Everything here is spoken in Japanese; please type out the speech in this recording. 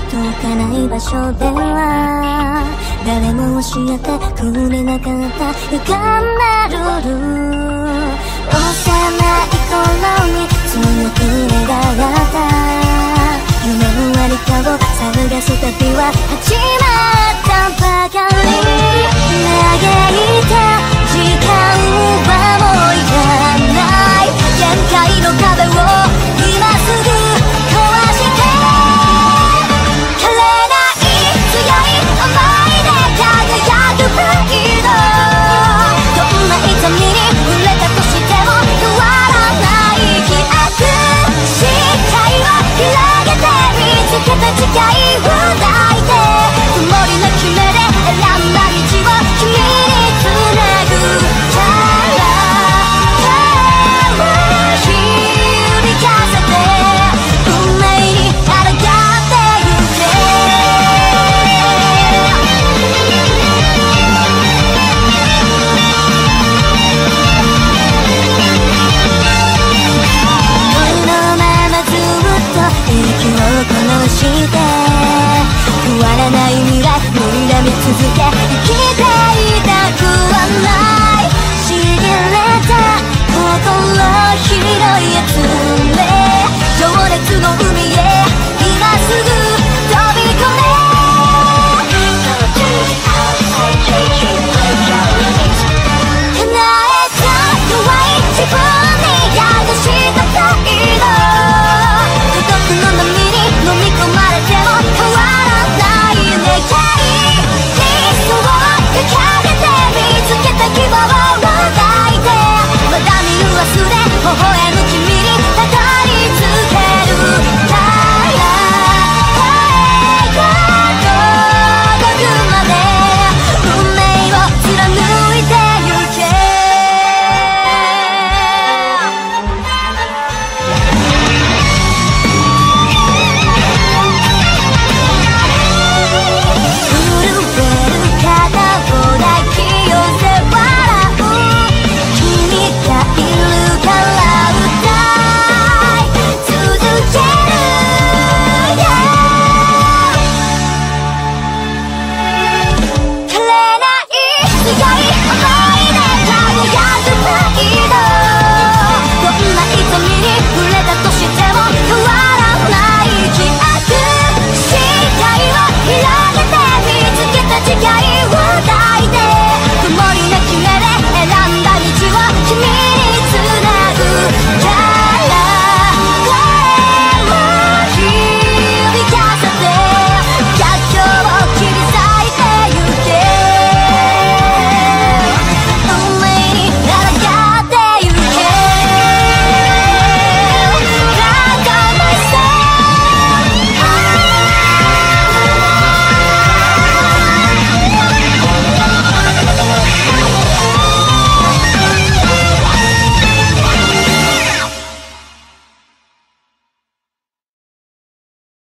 届かない場所では誰も教えてくれなかった歪んだルール幼い頃に強く願った夢のありかを探す旅は始まるちゃいを殺して変わらない未来無理み続け生きていたくは